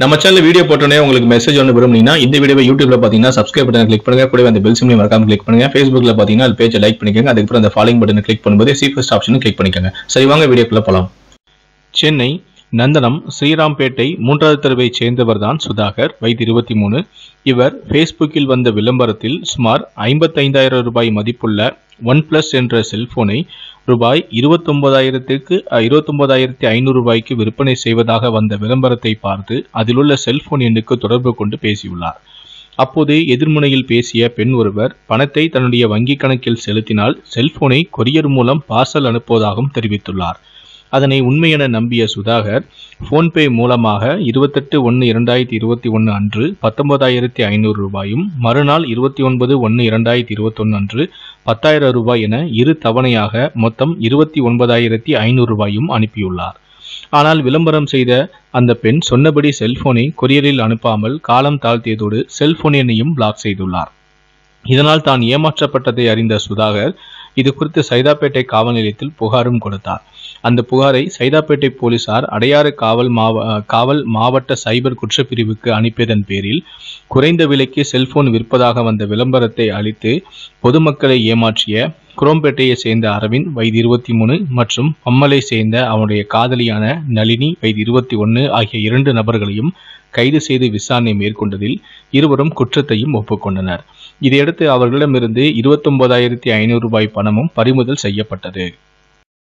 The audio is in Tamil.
நம்ம சேனல் வீடியோ போட்டோன்னே உங்களுக்கு மெசேஜ் ஒன்று விரும்புனீங்கன்னா இந்த வீடியோ யூடியூப்ல பார்த்தீங்கன்னா சப்ஸ்கிரைப் பட்டன் கிளிக் பண்ணுங்க. கூட அந்த பெல் சிம்லையும் மறக்காம கிளிக் பண்ணுங்க. ஃபேஸ்புக்ல பார்த்தீங்கன்னா அது பேஜை லைக் பண்ணிக்கோங்க. அதுக்கப்புறம் அந்த ஃபாலோயிங் பட்டனை கிளிக் பண்ணும்போது சி ஃபர்ஸ்ட் ஆப்ஷனும் கிளிக் பண்ணிக்கோங்க. சரி வாங்க வீடியோக்குள்ள போகலாம் சென்னை நந்தனம் ஸ்ரீராம்பேட்டை மூன்றாவது தெருவைச் சேர்ந்தவர்தான் சுதாகர். வயது இருபத்தி மூணு. இவர் ஃபேஸ்புக்கில் வந்த விளம்பரத்தில் சுமார் ஐம்பத்தைந்தாயிரம் ரூபாய் மதிப்புள்ள ஒன் பிளஸ் என்ற செல்போனை ரூபாய் இருபத்தொன்பதாயிரத்துக்கு இருபத்தொன்பதாயிரத்தி ஐநூறு ரூபாய்க்கு விற்பனை செய்வதாக வந்த விளம்பரத்தை பார்த்து அதிலுள்ள செல்போன் எண்ணுக்கு தொடர்பு கொண்டு பேசியுள்ளார். அப்போது எதிர்முனையில் பேசிய பெண் ஒருவர் பணத்தை தன்னுடைய வங்கிக் கணக்கில் செலுத்தினால் செல்போனை கொரியர் மூலம் பார்சல் அனுப்புவதாகவும் தெரிவித்துள்ளார். அதனை உண்மை என நம்பிய சுதாகர் ஃபோன்பே மூலமாக இருபத்தெட்டு ஒன்று இரண்டாயிரத்தி இருபத்தி ஒன்று அன்று பத்தொன்பதாயிரத்தி ஐநூறு ரூபாயும் மறுநாள் இருபத்தி ஒன்பது ஒன்று இரண்டாயிரத்தி இருபத்தொன்று அன்று பத்தாயிரம் ரூபாய் என இரு தவணையாக மொத்தம் இருபத்தி ஒன்பதாயிரத்தி ஐநூறு ரூபாயும் அனுப்பியுள்ளார். ஆனால் விளம்பரம் செய்த அந்த பெண் சொன்னபடி செல்போனை கொரியரில் அனுப்பாமல் காலம் தாழ்த்தியதோடு செல்போன் எண்ணையும் பிளாக் செய்துள்ளார். இதனால் தான் ஏமாற்றப்பட்டதை அறிந்த சுதாகர் இது குறித்து சைதாப்பேட்டை காவல் நிலையத்தில் புகாரும் கொடுத்தார். அந்த புகாரை சைதாப்பேட்டை போலீசார் அடையாறு காவல் மாவ காவல் மாவட்ட சைபர் குற்றப்பிரிவுக்கு அனுப்பியதன் பேரில் குறைந்த விலைக்கு செல்போன் விற்பதாக வந்த விளம்பரத்தை அளித்து பொதுமக்களை ஏமாற்றிய குரோம்பேட்டையை சேர்ந்த அரவிந்த் வயது இருபத்தி மூணு மற்றும் பம்மலை சேர்ந்த அவனுடைய காதலியான நளினி வயது இருபத்தி ஒன்று ஆகிய இரண்டு நபர்களையும் கைது செய்து விசாரணை மேற்கொண்டதில் இருவரும் குற்றத்தையும் ஒப்புக்கொண்டனர். இதையடுத்து அவர்களிடமிருந்து இருபத்தொன்பதாயிரத்தி ஐநூறு ரூபாய் பணமும் பறிமுதல் செய்யப்பட்டது.